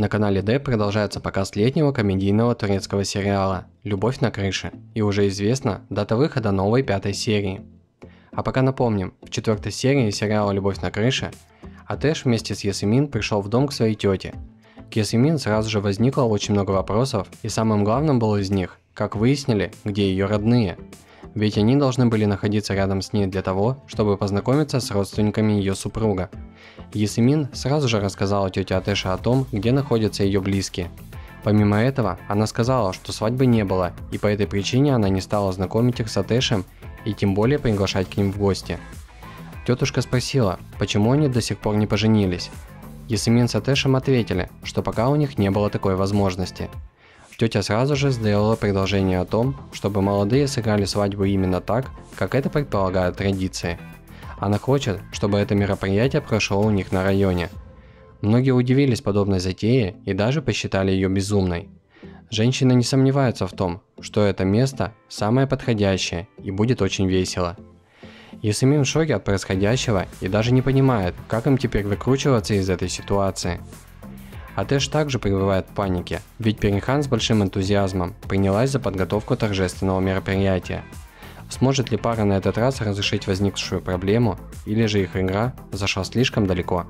На канале D продолжается показ летнего комедийного турецкого сериала «Любовь на крыше» и уже известна дата выхода новой пятой серии. А пока напомним, в четвертой серии сериала «Любовь на крыше» Атэш вместе с Ясемин пришел в дом к своей тете. К Ясемин сразу же возникло очень много вопросов, и самым главным был из них, как выяснили, где ее родные. Ведь они должны были находиться рядом с ней для того, чтобы познакомиться с родственниками ее супруга. Ясемин сразу же рассказала тете Атэше о том, где находятся ее близкие. Помимо этого, она сказала, что свадьбы не было, и по этой причине она не стала знакомить их с Атэшем и тем более приглашать к ним в гости. Тетушка спросила, почему они до сих пор не поженились. Ясемин с Атэшем ответили, что пока у них не было такой возможности. Тетя сразу же сделала предложение о том, чтобы молодые сыграли свадьбу именно так, как это предполагают традиции. Она хочет, чтобы это мероприятие прошло у них на районе. Многие удивились подобной затее и даже посчитали ее безумной. Женщины не сомневаются в том, что это место самое подходящее и будет очень весело. Ясемин в шоке от происходящего и даже не понимает, как им теперь выкручиваться из этой ситуации. Атэш также пребывает в панике, ведь Перехан с большим энтузиазмом принялась за подготовку торжественного мероприятия. Сможет ли пара на этот раз разрешить возникшую проблему, или же их игра зашла слишком далеко?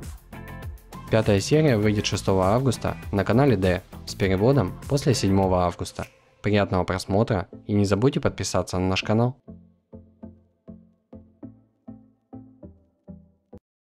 Пятая серия выйдет 6 августа на канале D с переводом после 7 августа. Приятного просмотра и не забудьте подписаться на наш канал.